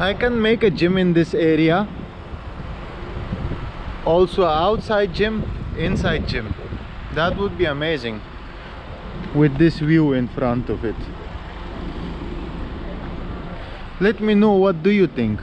I can make a gym in this area. Also outside gym inside gym. That would be amazing. With this view in front of it. Let me know what do you think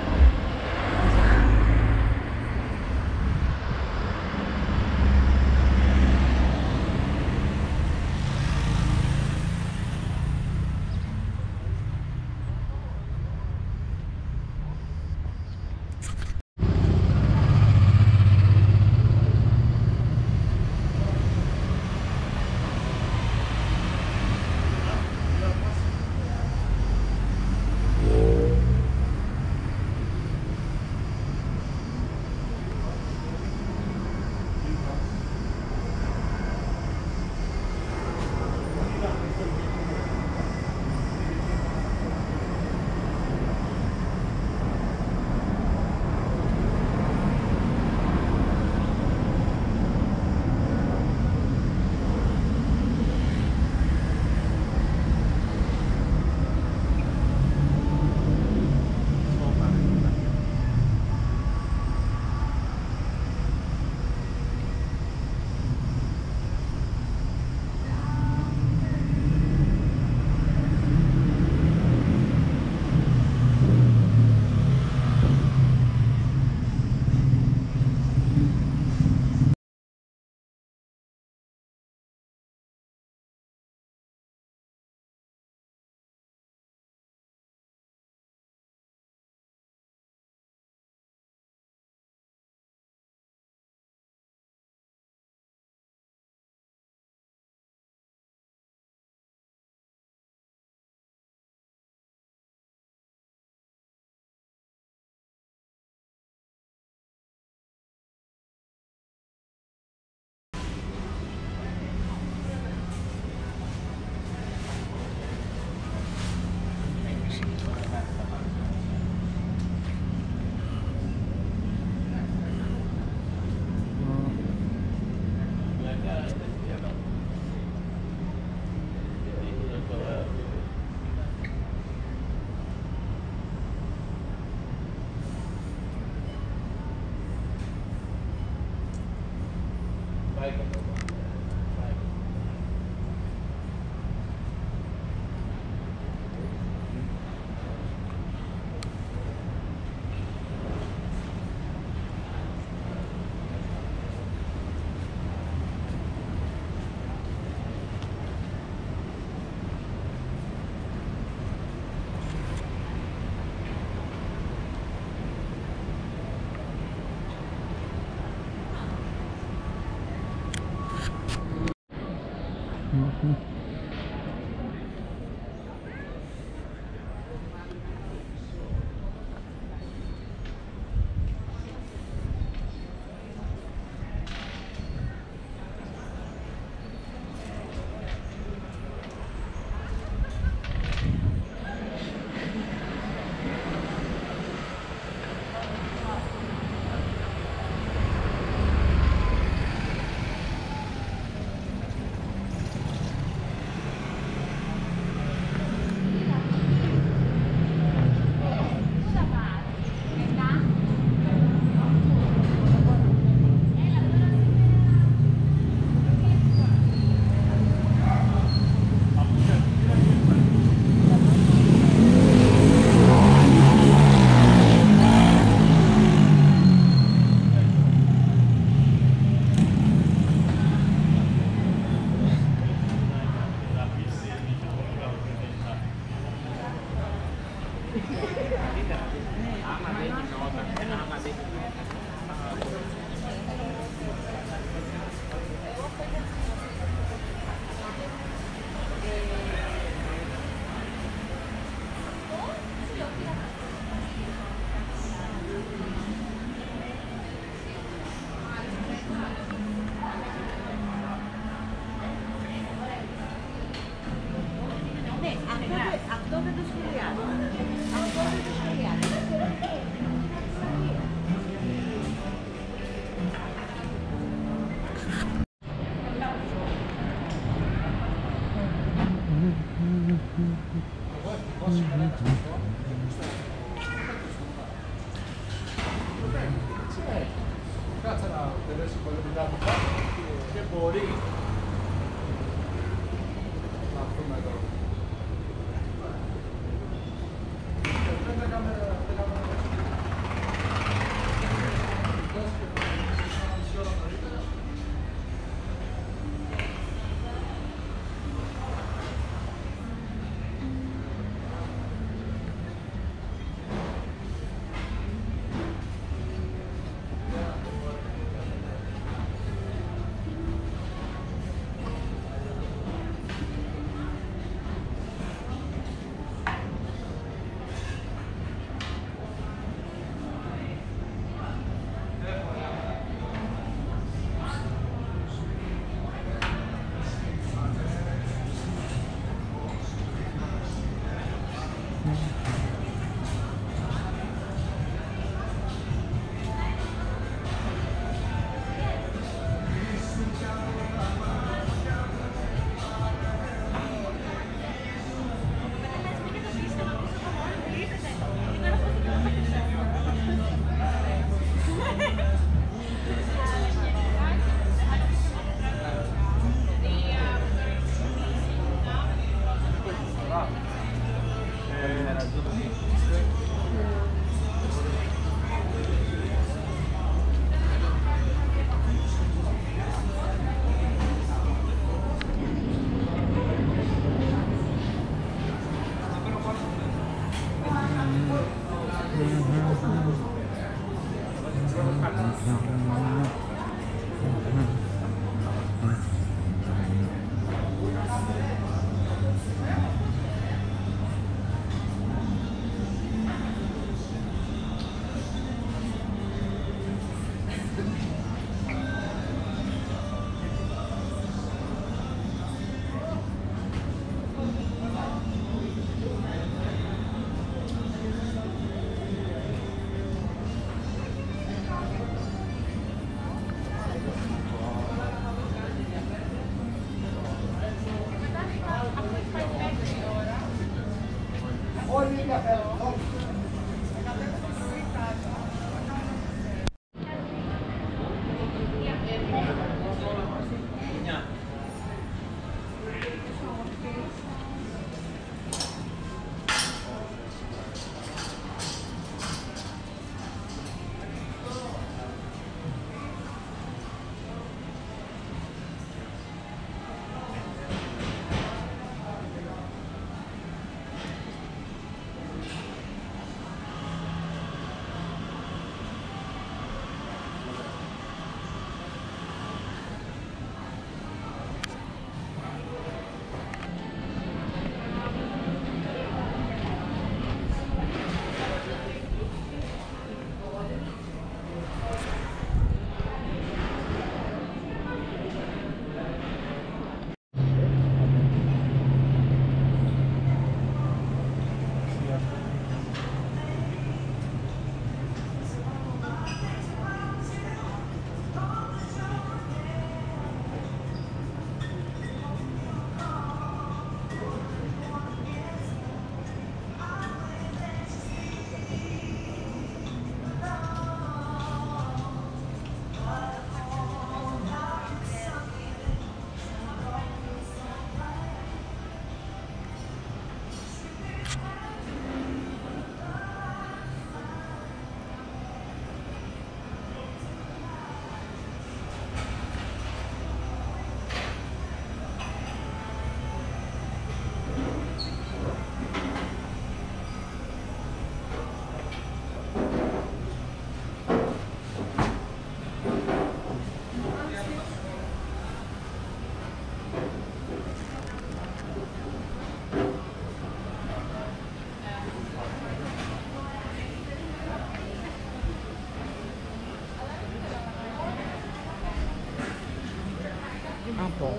Ah, bom.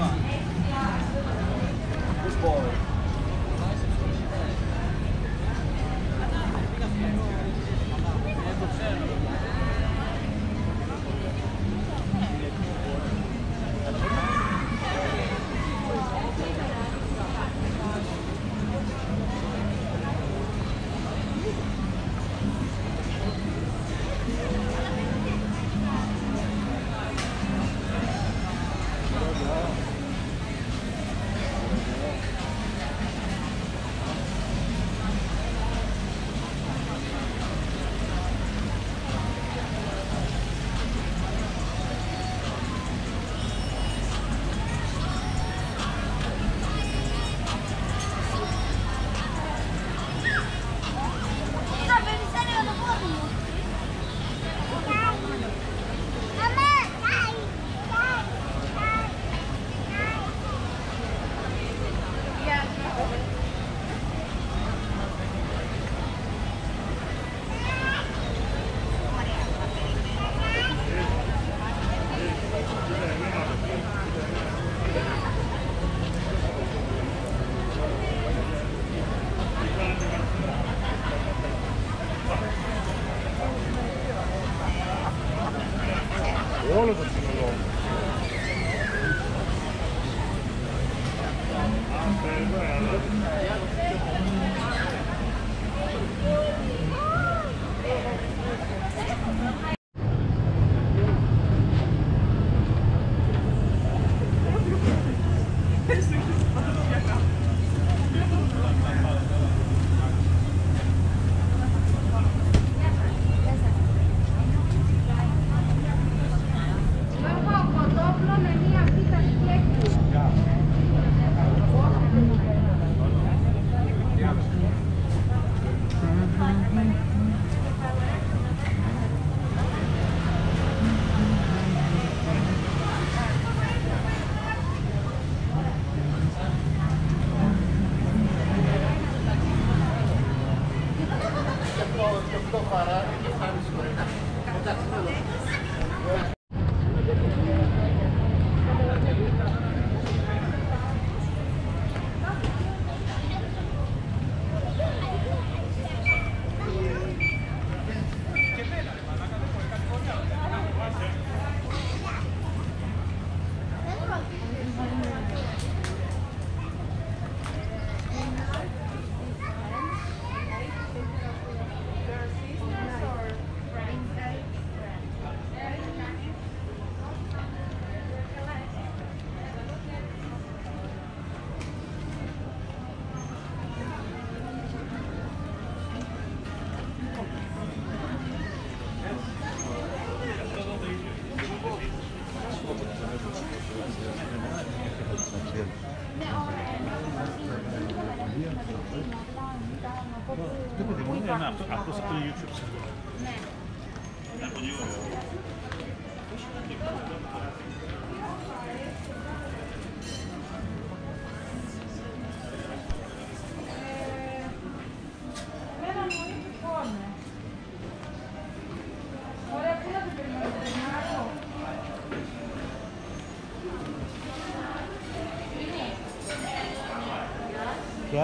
Come on.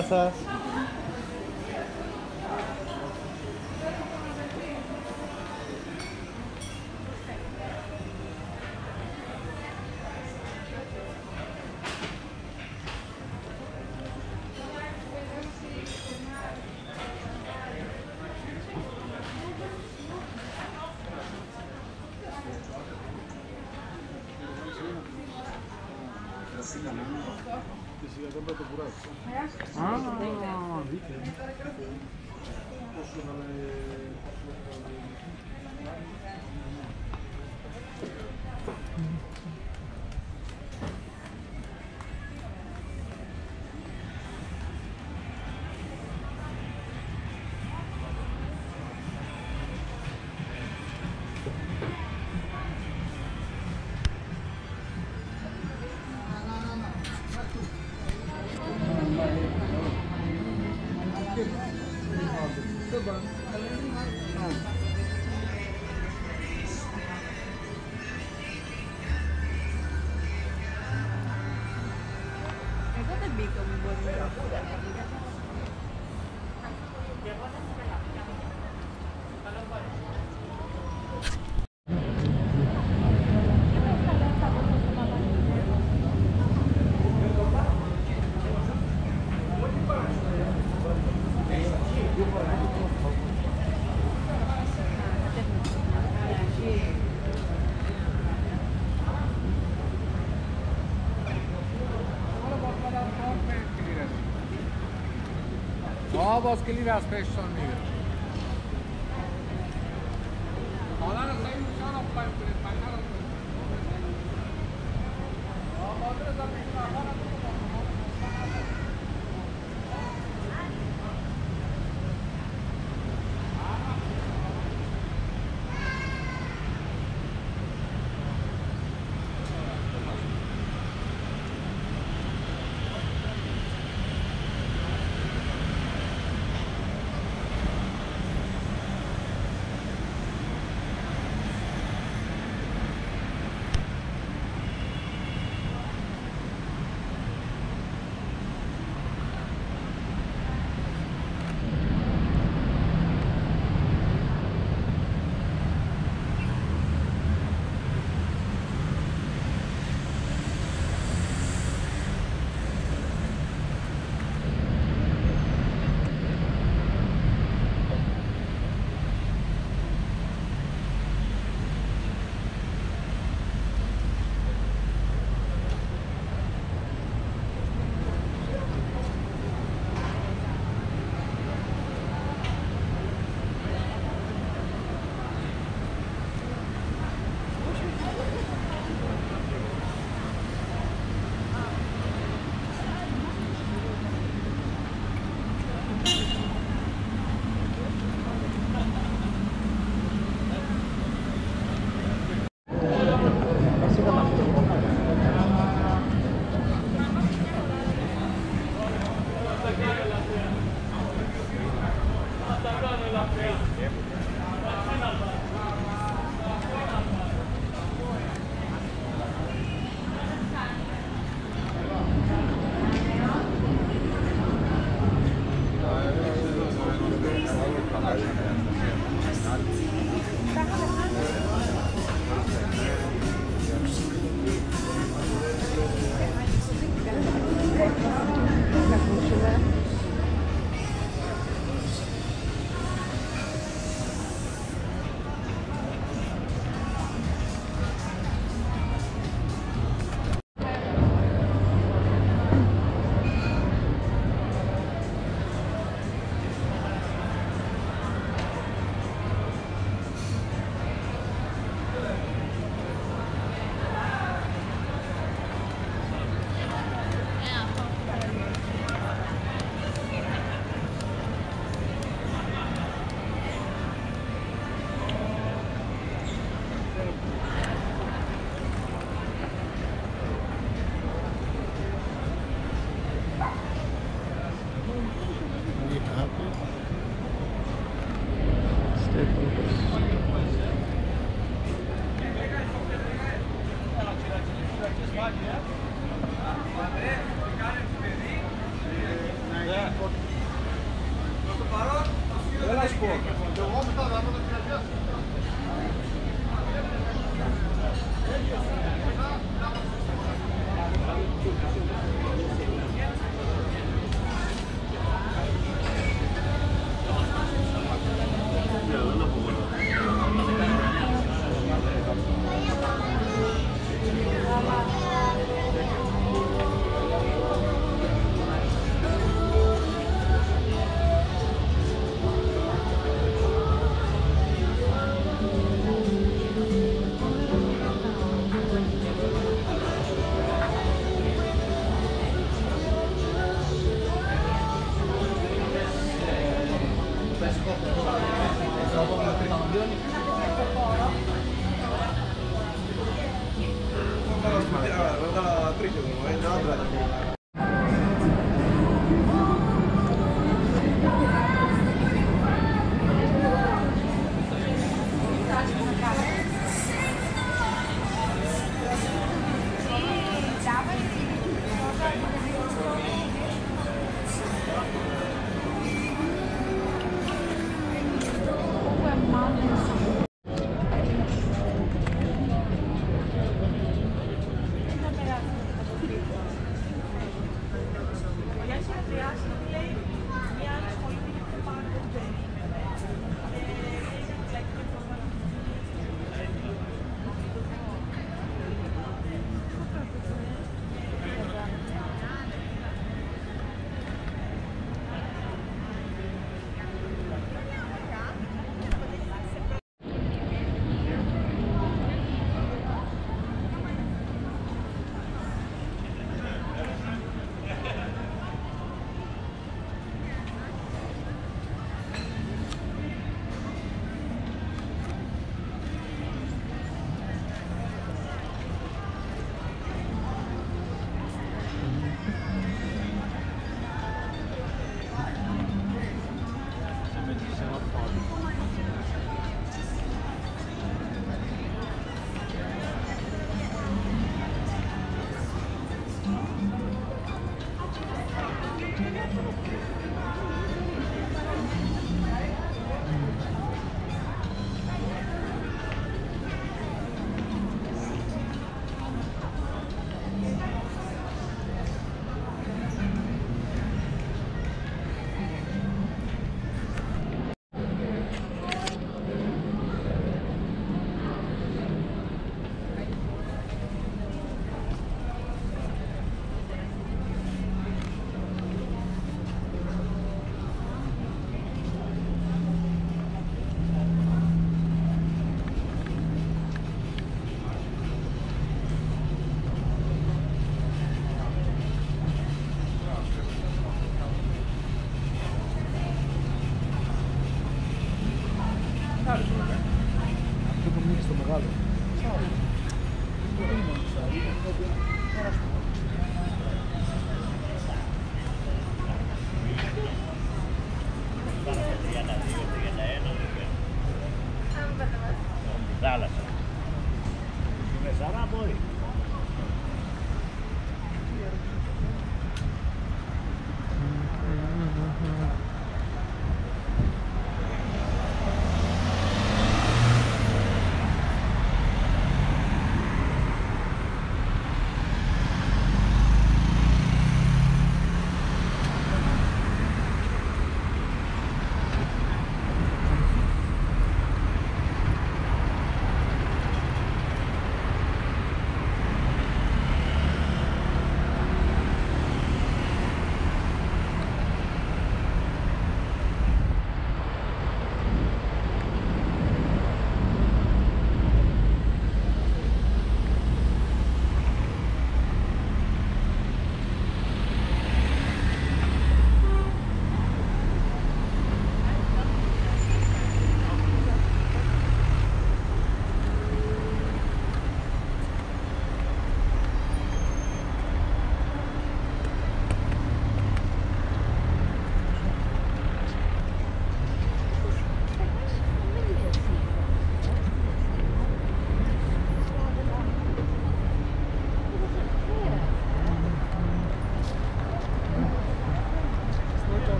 Graças. Gracias. Ah, vite. Ja, vad skulle vi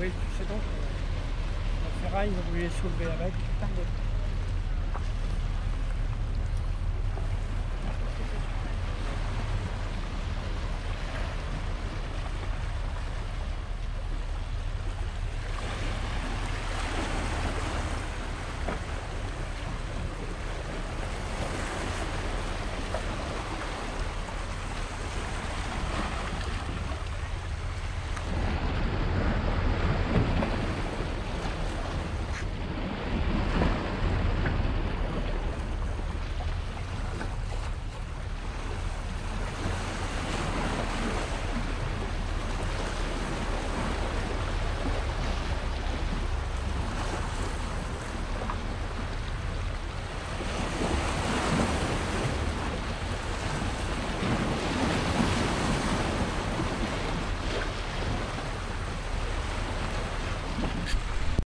Oui, c'est donc. La ferraille, vous pouvez soulever avec.